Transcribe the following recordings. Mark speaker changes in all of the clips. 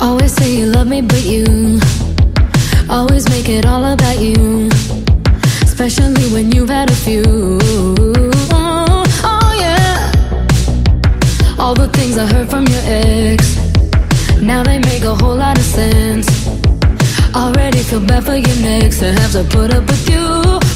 Speaker 1: Always say you love me, but you always make it all about you. Especially when you've had a few. Oh, oh, yeah. All the things I heard from your ex, now they make a whole lot of feel bad for your next to have to put up with you.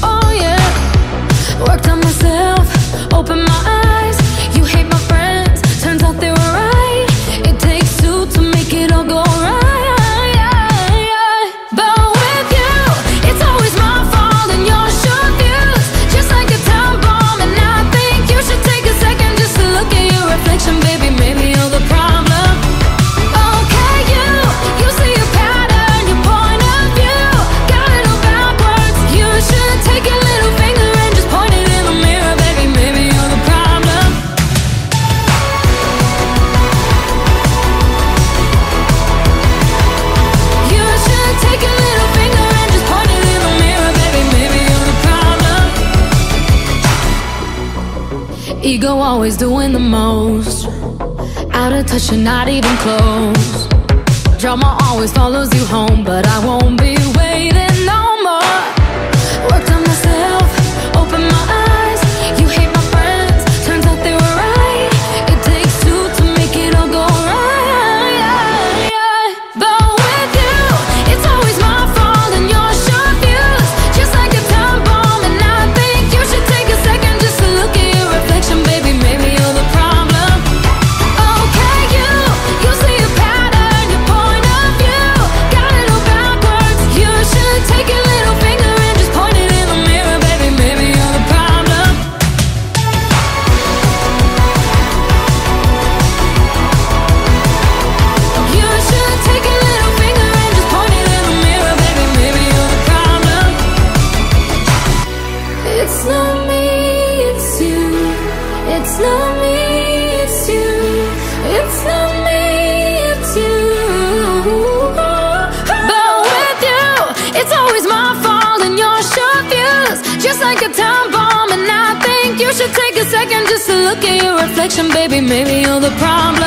Speaker 1: Ego always doing the most. Out of touch and not even close. Drama always follows you home, but I won't be It's not me, it's you. It's not me, it's you. But with you, it's always my fault and your short views. Just like a time bomb, and I think you should take a second just to look at your reflection, baby. Maybe you're the problem.